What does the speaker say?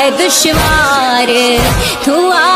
है दुश्वार तू आ